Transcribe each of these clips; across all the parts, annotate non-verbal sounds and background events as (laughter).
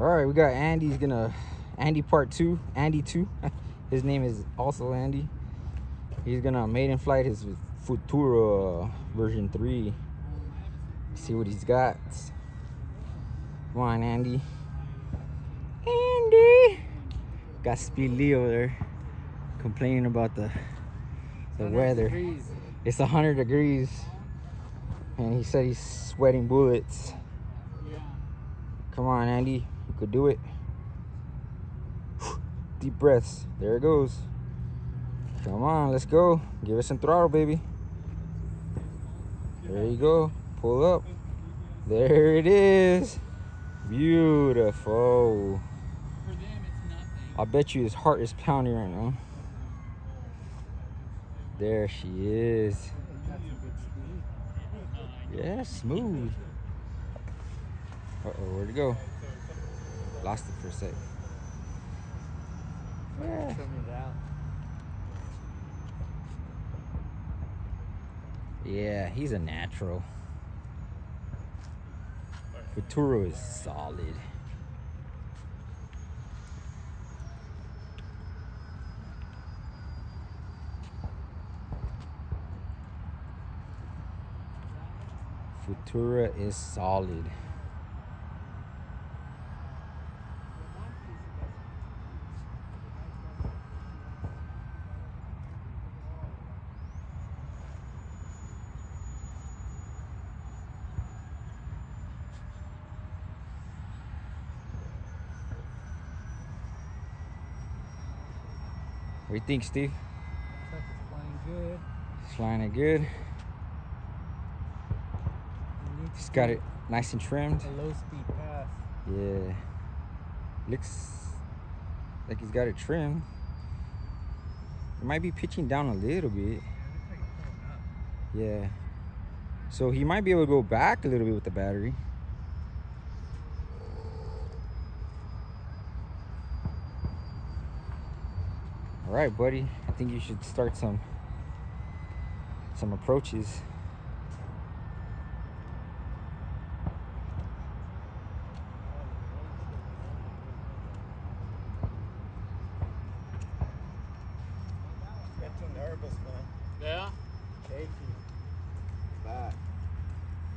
All right, we got Andy's gonna Andy part two, Andy two. (laughs) his name is also Andy. He's gonna maiden flight his Futura uh, version three. See what he's got. Come on, Andy. Andy. Got Speed Leo there complaining about the the weather. Degrees. It's 100 degrees. And he said he's sweating bullets. yeah. Come on, Andy. You could do it. Deep breaths. There it goes. Come on, let's go. Give it some throttle, baby. There you go. Pull up. There it is. Beautiful. I bet you his heart is pounding right now. There she is. Yeah, smooth. Uh oh, where'd it go? Lost it for a sec. Yeah. Show me that. Yeah, he's a natural. Futuro is solid. Futura is solid. What do you think, Steve? Truck is flying good. It's flying it good. It needs He's to got it nice and trimmed. A low speed pass. Yeah. Looks like he's got it trimmed. It might be pitching down a little bit. Yeah. So he might be able to go back a little bit with the battery. All right, buddy. I think you should start some some approaches. Get too nervous, man. Yeah? Shaky. Bad.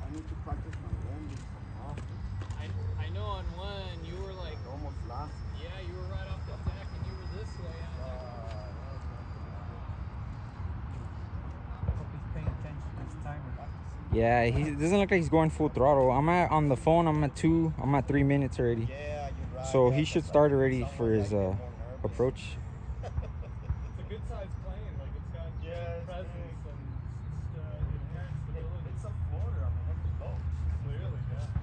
I need to practice my landing some often. I, I know on one you were like, It almost lost. yeah, you were right off the deck and you were this way. I was like, hope he's paying attention to his timer. Yeah, he doesn't look like he's going full throttle. I'm at on the phone. I'm at two. I'm at three minutes already. Yeah, you're right. So yeah, he should some- start already for his uh, approach. (laughs) It's a good sized plane. Like it's got Yeah, good it's presence big. and uh, inherent It- stability. It's a floater. I mean, what's the low? Clearly, yeah.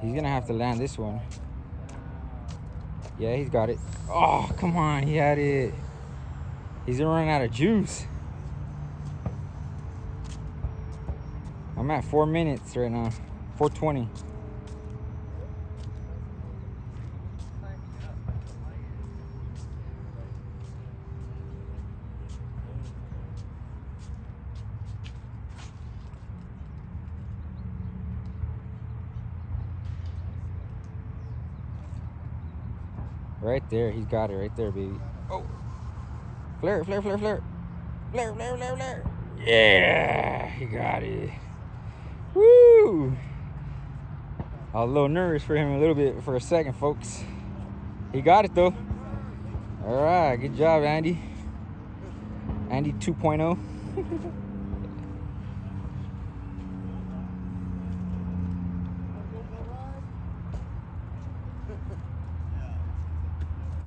He's gonna have to land this one. Yeah, he's got it. Oh, come on, he had it. He's running out of juice. I'm at four minutes right now. 420. Right there. He's got it right there, baby. Oh. Flare, flare, flare, flare. Flare, flare, flare, flare. Yeah, he got it. Woo! I was a little nervous for him a little bit for a second, folks. He got it, though. All right. Good job, Andy. Andy 2.0. (laughs)